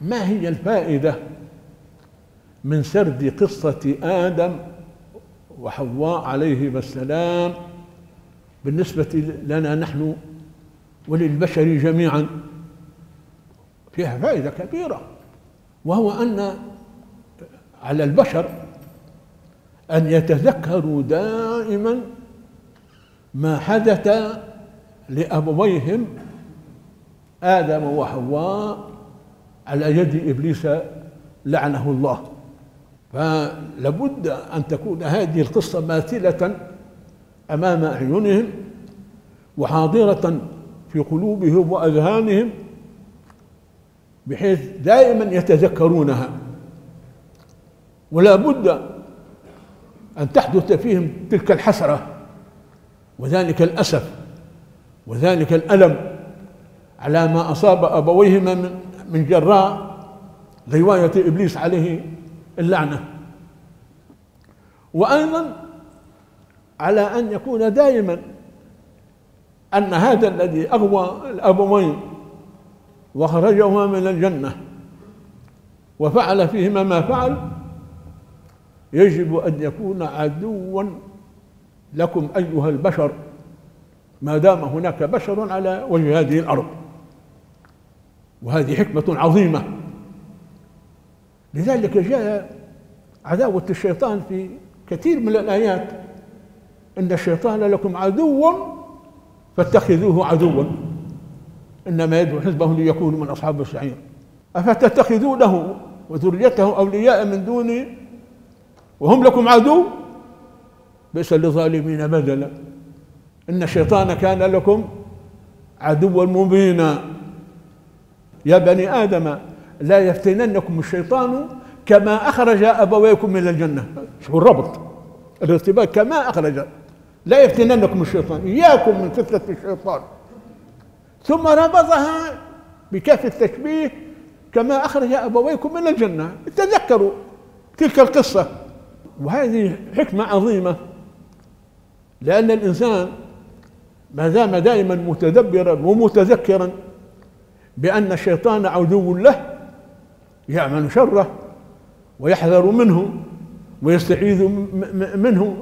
ما هي الفائدة من سرد قصة آدم وحواء عليهما السلام بالنسبة لنا نحن وللبشر جميعا؟ فيها فائدة كبيرة وهو أن على البشر أن يتذكروا دائما ما حدث لأبويهم آدم وحواء على يد إبليس لعنه الله. فلابد أن تكون هذه القصة ماثلة أمام أعينهم وحاضرة في قلوبهم وأذهانهم بحيث دائما يتذكرونها. ولا بد أن تحدث فيهم تلك الحسرة وذلك الأسف وذلك الألم على ما أصاب أبويهما من من جراء غواية إبليس عليه اللعنة. وأيضا على أن يكون دائما أن هذا الذي أغوى الأبوين وخرجهما من الجنة وفعل فيهما ما فعل يجب أن يكون عدوا لكم أيها البشر ما دام هناك بشر على وجه هذه الأرض. وهذه حكمة عظيمة. لذلك جاء عداوة الشيطان في كثير من الآيات. إن الشيطان لكم عدو فاتخذوه عدوا. إنما يدعو حزبه ليكونوا من أصحاب السعير أفتتخذونه وذريته أولياء من دوني وهم لكم عدو؟ بئس للظالمين بدلا. إن الشيطان كان لكم عدوا مبينا. يا بني آدم لا يفتننكم الشيطان كما أخرج أبويكم من الجنة. شوفوا الربط؟ الارتباط كما أخرج. لا يفتننكم الشيطان إياكم من فتنة الشيطان. ثم ربطها بكاف التشبيه كما أخرج أبويكم من الجنة. تذكروا تلك القصة. وهذه حكمة عظيمة لأن الإنسان ما دام دائما متدبرا ومتذكرا. بأن الشيطان عدو له يعمل شره ويحذر منه ويستعيذ منه.